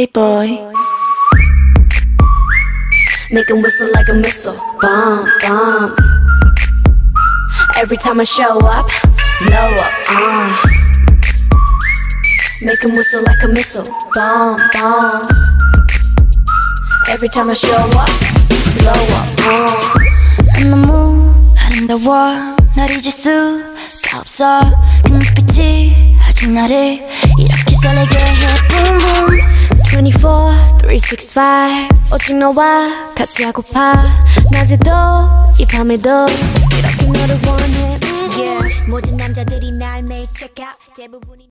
Playboy. Make 'em whistle like a missile. Bomb, bomb. Every time I show up, blow up, uh. Make 'em whistle like a missile. Bomb, bomb. Every time I show up, blow up, uh. 난 너무 아름다워 날 잊을 수가 없어 그 눈빛이 아직 나를 365 오직 너와 같이 하고파. 낮에도 이 밤에도 이렇게 너를 원해. Yeah. 모든 남자들이 날 매일 check out. 대부분이